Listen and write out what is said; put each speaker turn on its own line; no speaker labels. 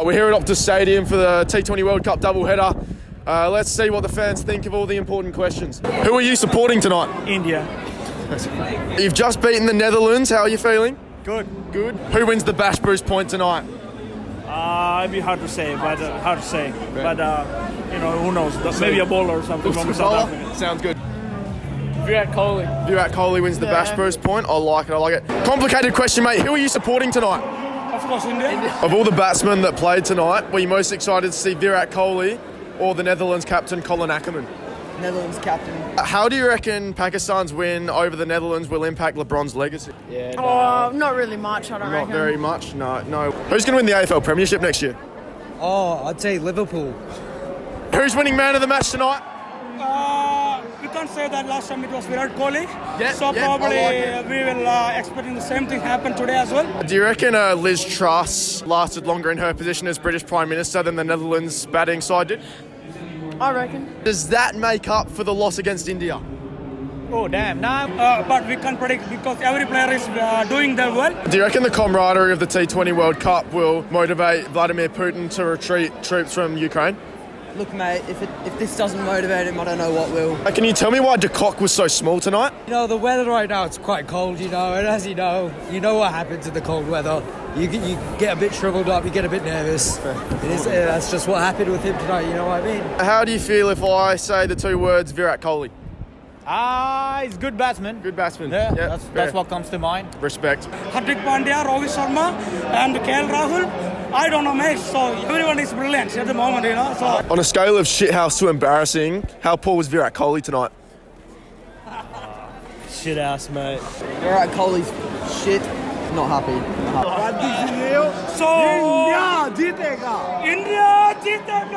Right, we're here at Optus Stadium for the T20 World Cup doubleheader. Uh, let's see what the fans think of all the important questions. Who are you supporting tonight?
India.
You've just beaten the Netherlands. How are you feeling?
Good.
Good. Who wins the Bash Bruce point tonight?
Uh, it'd be hard to say, but uh, hard to say. But uh, you know, who knows? Maybe a bowler or something from South Africa.
Sounds good.
Virat Kohli.
Virat Kohli wins the Bash Bruce point. I like it. I like it. Complicated question, mate. Who are you supporting tonight?
Of course, India.
Of all the batsmen that played tonight, were you most excited to see Virat Kohli or the Netherlands captain Colin Ackermann?
Netherlands captain.
How do you reckon Pakistan's win over the Netherlands will impact LeBron's legacy?
yeah Oh, not really much, I don't
Not
reckon.
very much. No, no. Who's going to win the AFL Premiership next year?
Oh, I'd say Liverpool.
Who's winning man of the match tonight?
Uh, we can't say that last time it was Virat Kohli.
Yeah,
so
yeah,
probably
like
we will uh, expecting the same thing happen today as well.
Do you reckon uh, Liz Truss lasted longer in her position as British Prime Minister than the Netherlands batting side did?
I reckon.
Does that make up for the loss against India?
Oh damn! Now, uh, but we can't predict because every player is uh, doing their well.
Do you reckon the camaraderie of the T20 World Cup will motivate Vladimir Putin to retreat troops from Ukraine?
Look, mate, if, it, if this doesn't motivate him, I don't know what will.
Uh, Can you tell me why De Kock was so small tonight?
You know, the weather right now, it's quite cold, you know, and as you know, you know what happens in the cold weather. You, get- you get a bit shriveled up, you get a bit nervous. It is, uh, that's just what happened with him tonight, you know what I mean?
How do you feel if I say the two words Virat Kohli?
Ah, he's good batsman.
Good batsman.
Yeah, that's, that's what comes to mind.
Respect.
Hardik Pandya, Rohit Sharma, and KL Rahul. I don't know, mate. So everyone is brilliant at the moment, you know. So
on a scale of shit house to embarrassing, how poor was Virat Kohli tonight?
shithouse, mate.
Virat Kohli's shit. Not happy. Not happy.
so India jitega. India jitega.